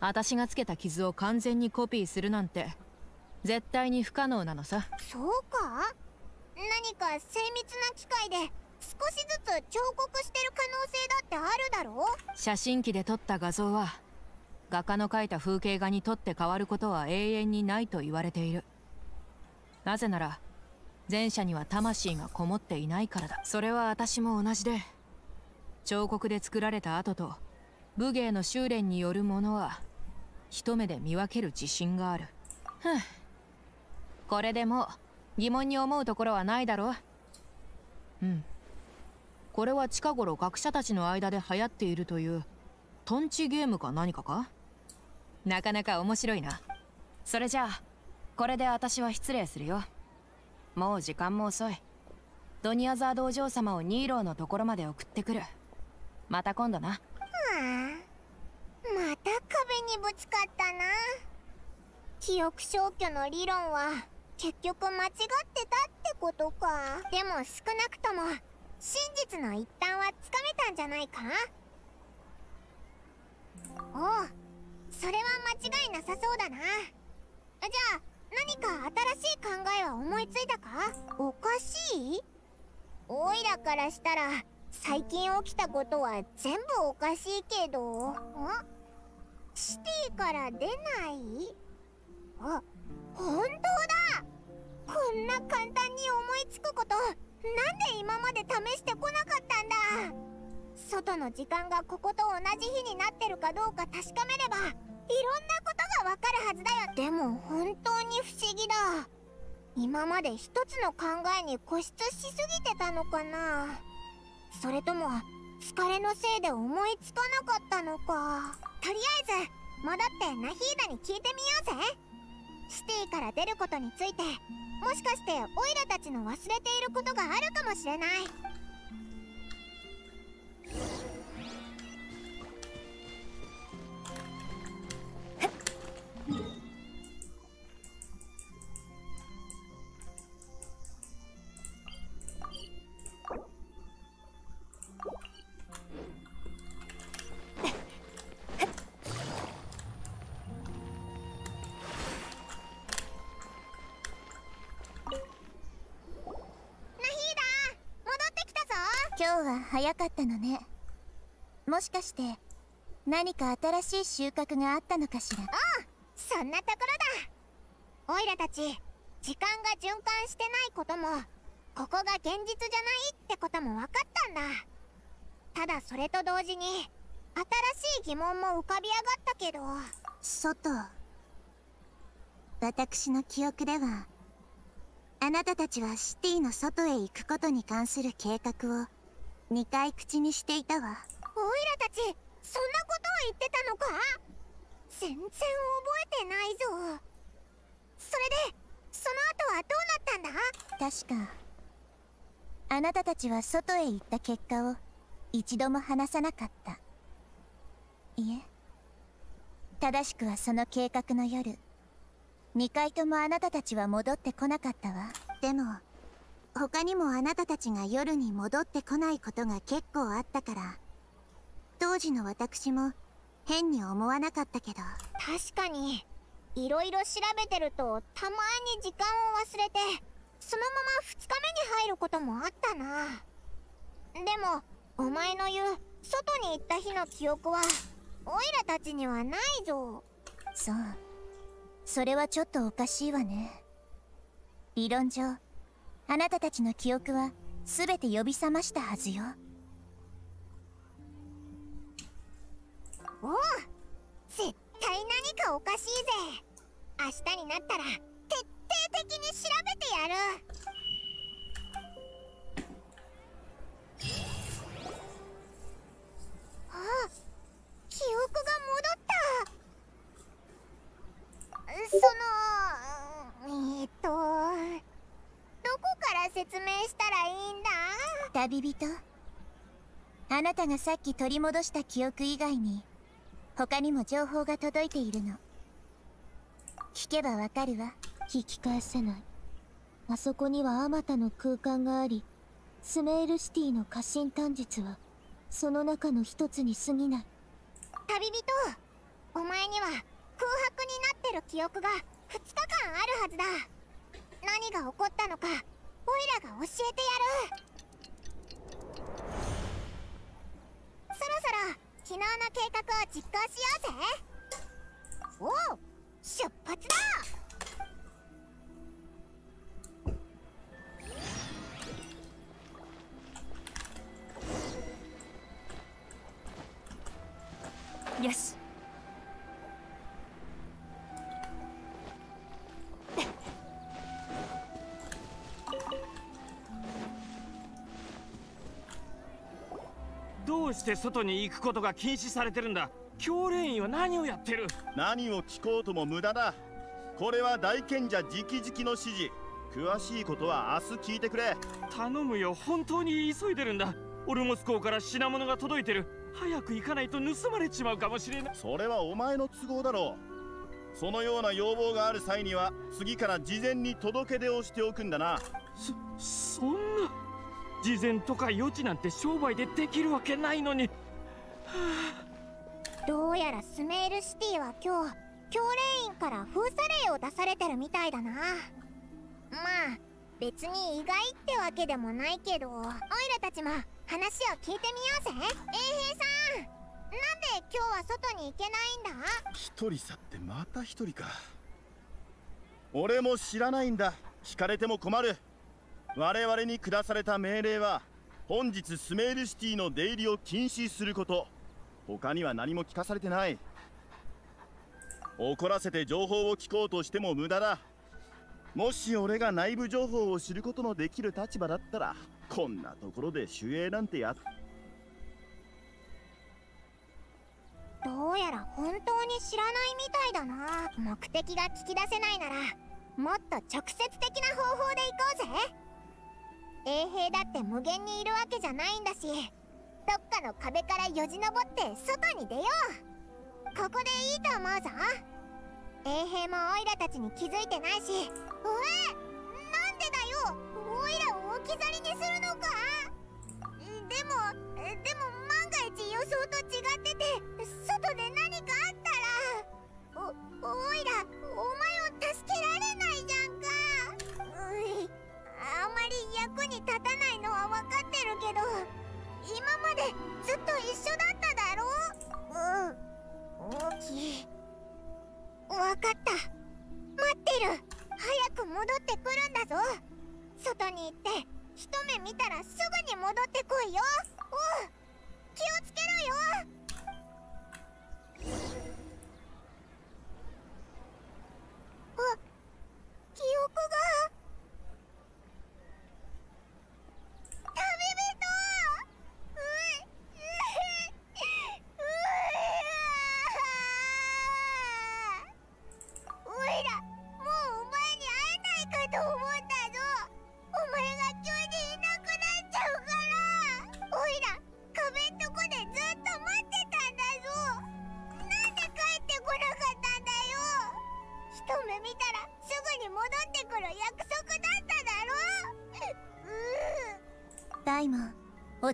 L: 私がつけた傷を完全にコピーするなんて絶対に不可能なのさ。
E: そうか？何か精密な機械で少しずつ彫刻してる可能性だってあるだろ？
L: 写真機で撮った画像は画家の描いた風景画にとって変わることは永遠にないと言われているなぜなら前者には魂がこもっていないからだ。それは私も同じで彫刻で作られた後と武芸の修練によるものは一目で見分ける自信がある。ふん。これでもう疑問に思うところはないだろう。うん。これは近頃学者たちの間で流行っているというトンチゲームか何かか？なかなか面白いな。それじゃあこれで私は失礼するよ。もう時間も遅い。ドニアザードお嬢様をニーローのところまで送ってくる。また今度な。
E: また壁にぶつかったな。記憶消去の理論は結局間違ってたってことか。でも少なくとも真実の一端はつかめたんじゃないか？おう。それは間違いなさそうだな。じゃあ何か新しい考えは思いついたか？おかしい？おいらからしたら最近起きたことは全部おかしいけど。ん？シティから出ない？あ本当だ！こんな簡単に思いつくことなんで今まで試してこなかったんだ？外の時間がここと同じ日になってるかどうか確かめればことがわかるはずだよ。でも本当に不思議だ。今まで一つの考えに固執しすぎてたのかな。それとも疲れのせいで思いつかなかったのか。とりあえず戻ってナヒーダに聞いてみようぜ。シティから出ることについてもしかしてオイラたちの忘れていることがあるかもしれない。早かったのね。もしかして何か新しい収穫があったのかしら？ああそんなところだ。オイラたち時間が循環してないこともここが現実じゃないってことも分かったんだ。ただそれと同時に新しい疑問も浮かび上がったけど。
H: 外。私の記憶ではあなたたちはシティの外へ行くことに関する計画を2回口にしていたわ。オイラたちそんなことを言ってたのか？全然覚えてないぞ。それでその後はどうなったんだ？確かあなたたちは外へ行った結果を一度も話さなかった。いえ。正しくはその計画の夜2回ともあなたたちは戻ってこなかったわ。でも他にもあなたたちが夜に戻ってこないことが結構あったから。当時の私も変に思わなかったけど。確かに。いろいろ調べてるとたまに時間を忘れてそのまま2日目に入ることもあったな。でもお前の言う外に行った日の記憶はオイラたちにはないぞ。そう。それはちょっとおかしいわね。理論上あなたたちの記憶は全て呼び覚ましたはずよ。おお絶対何かおかしいぜ。明日になったら徹底的に調べてやる。あ記憶が戻った。そのえー、っと。どこから説明したらいいんだ？旅人。あなたがさっき取り戻した記憶以外に他にも情報が届いているの。聞けばわかるわ。
I: 引き返せない。あそこにはあまたの空間がありスメールシティの過信短術はその中の一つに過ぎない。
E: 旅人お前には空白になってる記憶が2日間あるはずだ何が起こったのかオイラが教えてやる。そろそろ昨日の計画を実行しようぜ。おう出発だ。
A: よし。
N: どうして外に行くことが禁止されてるんだ？教練員は何をやってる？
O: 何を聞こうとも無駄だ。これは大賢者直々の指示。詳しいことは明日聞いてくれ。
N: 頼むよ。本当に急いでるんだ。オルモス港から品物が届いてる。早く行かないと盗まれちまうかもしれない。
O: それはお前の都合だろう。そのような要望がある際には次から事前に届け出をしておくんだな。
N: そそんな事前とか予知なんて商売でできるわけないのに、は
E: あ、どうやらスメールシティは今日教令員から封鎖令を出されてるみたいだな。まあ別に意外ってわけでもないけどオイラたちも話を聞いてみようぜ。衛兵さんなんで今日は外に行けないんだ？
O: 一人去ってまた一人か。俺も知らないんだ。聞かれても困る我々に下された命令は本日スメールシティの出入りを禁止すること。他には何も聞かされてない。怒らせて情報を聞こうとしても無駄だ。もし俺が内部情報を知ることのできる立場だったらこんなところで守衛なんてや
E: どうやら本当に知らないみたいだな。目的が聞き出せないならもっと直接的な方法で行こうぜ。衛兵だって無限にいるわけじゃないんだしどっかの壁からよじ登って外に出よう。ここでいいと思うぞ。衛兵もオイラたちに気づいてないし。えなんでだよ？オイラを置き去りにするのか？でもでも万が一予想と違ってて外で何かあったら。おオイラお前を助けられないじゃん。あまり役に立たないのは分かってるけど今までずっと一緒だっただろ？ううん。大きい。分かった。待ってる。早く戻ってくるんだぞ。外に行って一目見たらすぐに戻ってこいよ。おう。気をつけろよ。あ記憶が。
H: ダメ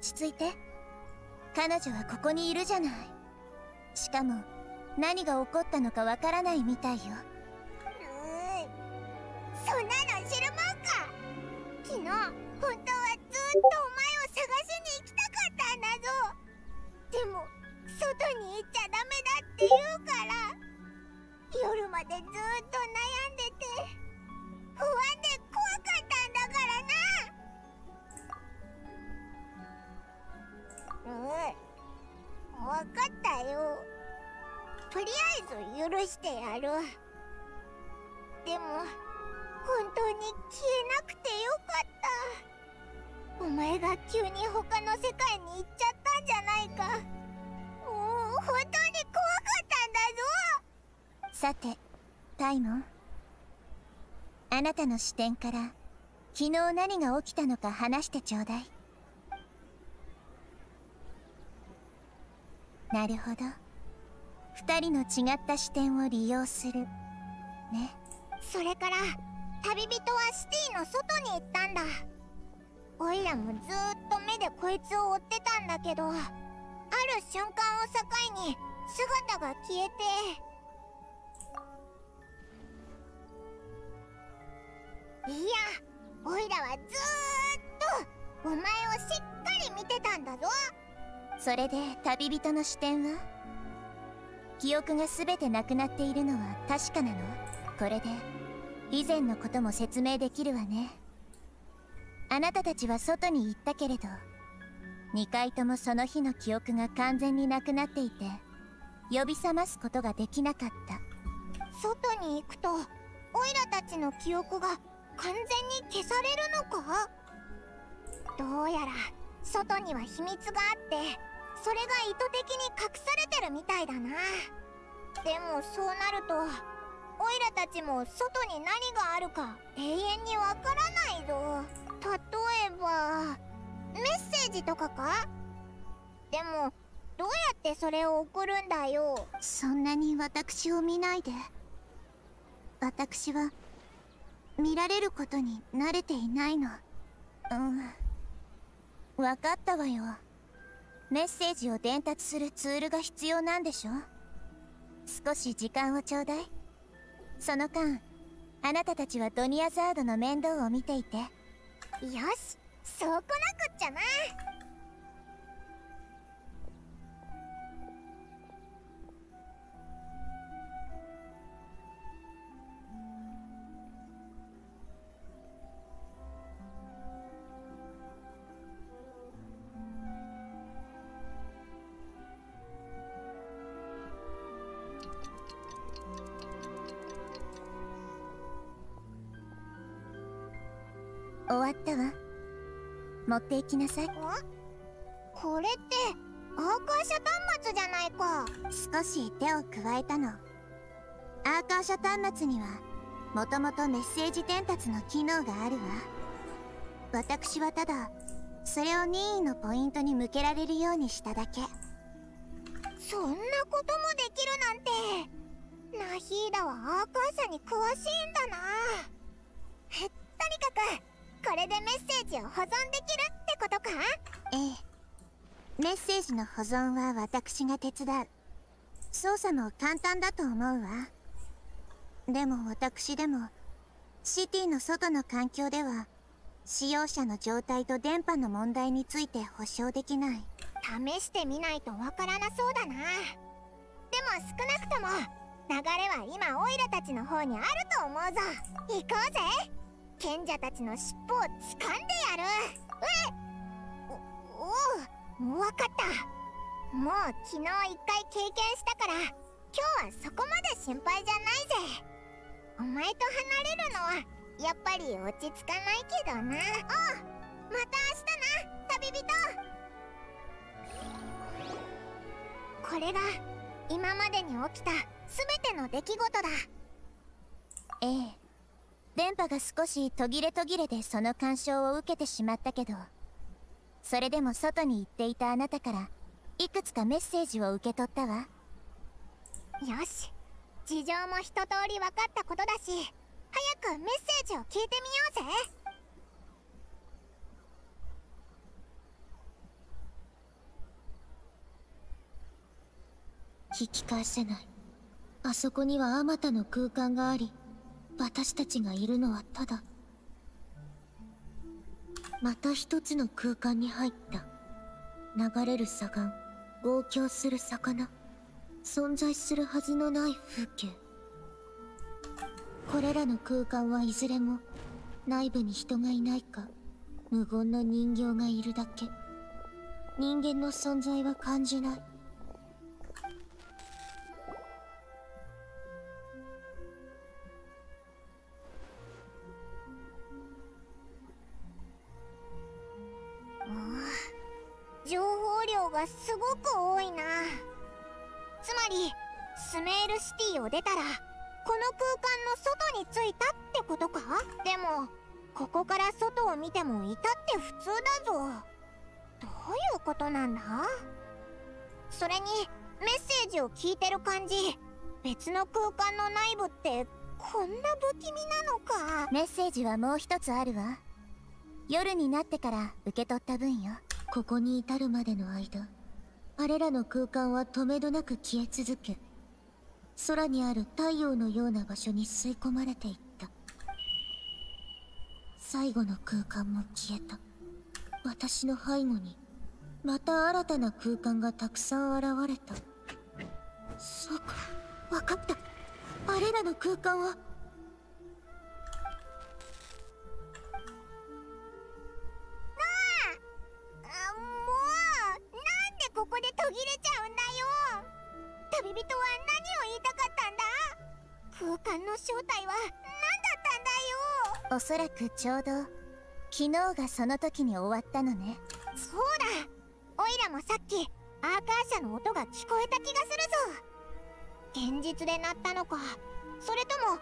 H: 落ち着いて。彼女はここにいるじゃない。しかも何が起こったのかわからないみたいよ。
E: そんなの知るもんか。昨日本当はずっとなたの
H: 視点から昨日何が起きたのか話してちょうだい。なるほど。二人の違った視点を利用する。ね。
E: それから旅人はシティの外に行ったんだ。オイラもずっと目でこいつを追ってたんだけどある瞬間を境に姿が消えていやオイラはずーっとお前をしっかり見てたんだぞ。
H: それで旅人の視点は？記憶が全てなくなっているのは確かなの？これで以前のことも説明できるわね。あなたたちは外に行ったけれど2回ともその日の記憶が完全になくなっていて呼び覚ますことができなかった。
E: 外に行くとオイラたちの記憶が完全に消されるのか？どうやら外には秘密があってそれが意図的に隠されてるみたいだな。でもそうなるとオイラたちも外に何があるか永遠にわからないぞ。例えばメッセージとかか？でもどうやってそれを送るんだよ。
H: そんなに私を見ないで。私は見られることに慣れていないの。うん。分かったわよ。メッセージを伝達するツールが必要なんでしょ？少し時間をちょうだい。その間あなたたちはドニアザードの面倒を見ていて。よ
E: しそうこなくっちゃな。
H: ったわ。持っていきなさい。
E: これってアーカーシャ端末じゃないか。
H: 少し手を加えたの。アーカーシャ端末にはもともとメッセージ伝達の機能があるわ。私はただそれを任意のポイントに向けられるようにしただけ。
E: そんなこともできるなんて。ナヒーダはアーカーシャに詳しいんだな。とにかくこれでメッセージを保存できるってことか？
H: ええ。メッセージの保存は私が手伝う。操作も簡単だと思うわ。でも私でもシティの外の環境では使用者の状態と電波の問題について保証できない。
E: 試してみないとわからなそうだな。でも少なくとも流れは今オイラたちの方にあると思うぞ。行こうぜ賢者たちの尻尾を掴んでやる。えおおう分かった。もう昨日一回経験したから今日はそこまで心配じゃないぜ。お前と離れるのはやっぱり落ち着かないけどな。おうまた明日な。旅人。これが今までに起きた全ての出来事だ。
H: ええ。電波が少し途切れ途切れでその干渉を受けてしまったけどそれでも外に行っていたあなたからいくつかメッセージを受け取ったわ。
E: よし。事情も一通り分かったことだし早くメッセージを聞いてみようぜ。
I: 引き返せない。あそこにはあまたの空間があり私たちがいるのはただまた一つの空間に入った流れる砂岩号泣する魚存在するはずのない風景。これらの空間はいずれも内部に人がいないか無言の人形がいるだけ。人間の存在は感じない。
E: がすごく多いな。つまりスメールシティを出たらこの空間の外に着いたってことか？でもここから外を見てもいたって普通だぞ。どういうことなんだ？それにメッセージを聞いてる感じ別の空間の内部ってこんな不気味なのか？
H: メッセージはもう一つあるわ。夜になってから受け取った分よ。
I: ここに至るまでの間あれらの空間は止めどなく消え続け空にある太陽のような場所に吸い込まれていった。最後の空間も消えた。私の背後にまた新たな空間がたくさん現れた。そうか分かった。あれらの空間は
E: ここで途切れちゃうんだよ。旅人は何を言いたかったんだ？空間の正体は何だったんだ
H: よ？おそらくちょうど昨日がその時に終わったのね。
E: そうだ。オイラもさっきアーカーシャの音が聞こえた気がするぞ。現実で鳴ったのか。それとも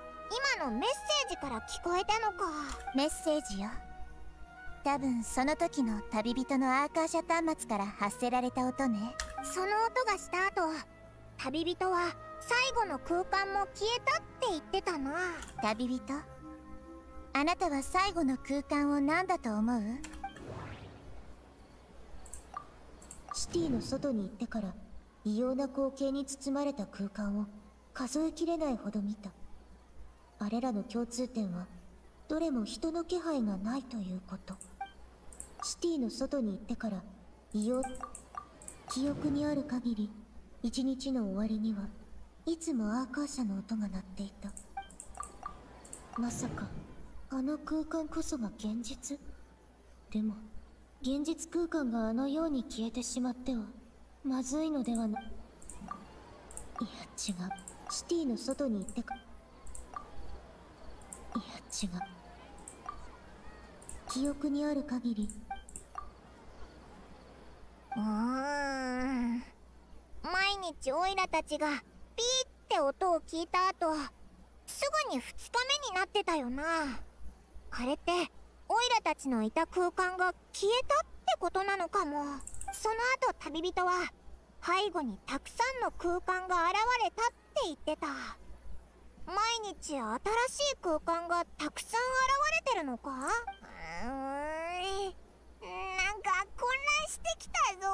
E: 今のメッセージから聞こえたのか。
H: メッセージよ多分その時の旅人のアーカーシャ端末から発せられた音ね。
E: その音がした後旅人は最後の空間も消えたって言ってたな。
H: 旅人？あなたは最後の空間を何だと思う？
I: シティの外に行ってから異様な光景に包まれた空間を数えきれないほど見た。あれらの共通点はどれも人の気配がないということシティの外に行ってから異様記憶にある限り一日の終わりにはいつもアーカーシャの音が鳴っていた。まさかあの空間こそが現実？でも現実空間があのように消えてしまってはまずいのではないや違う。シティの外に行ってかいや違う。記憶にある限り
E: うーん。毎日オイラたちがピーって音を聞いた後すぐに2日目になってたよな。あれってオイラたちのいた空間が消えたってことなのかも。その後旅人は背後にたくさんの空間が現れたって言ってた。毎日新しい空間がたくさん現れてるのか？うーんなんか混乱してきたぞ。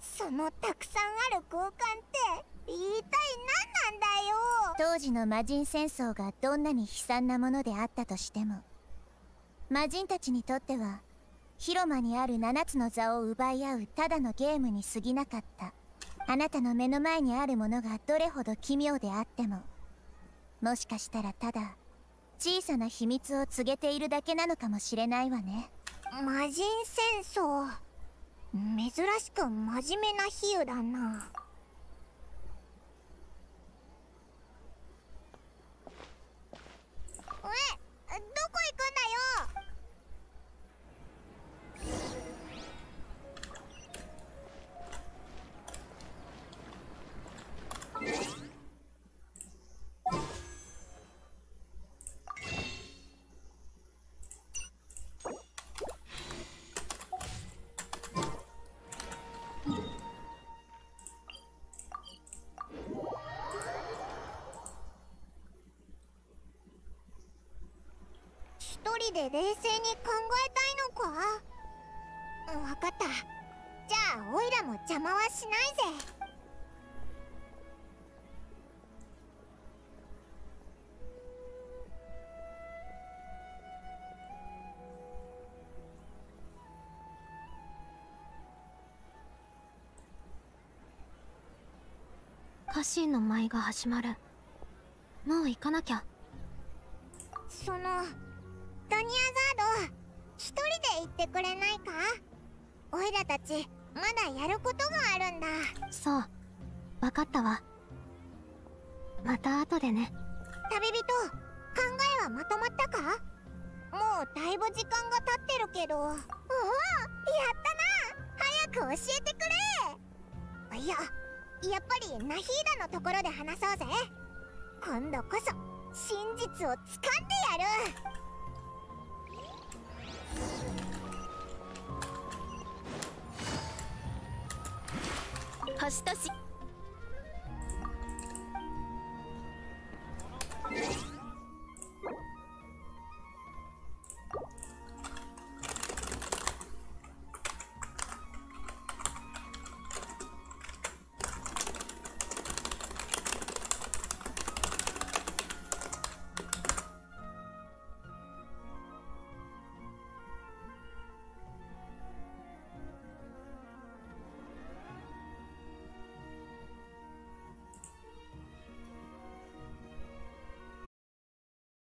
E: そのたくさんある空間って一体何なんだよ。
H: 当時の魔人戦争がどんなに悲惨なものであったとしても魔人たちにとっては広間にある7つの座を奪い合うただのゲームに過ぎなかった。あなたの目の前にあるものがどれほど奇妙であってももしかしたらただ小さな秘密を告げているだけなのかもしれないわね。
E: 魔人戦争。珍しく真面目な比喩だな。
F: 家臣の舞が始まる。もう行かなきゃ。
E: そのドニアガード一人で行ってくれないか？オイラたちまだやることがあるんだ。
F: そう。分かったわ。また後でね。
E: 旅人考えはまとまったか？もうだいぶ時間が経ってるけど。おおやったな。早く教えてくれ。いややっぱりナヒーダのところで話そうぜ。今度こそ真実を掴んでやる。
B: 星とし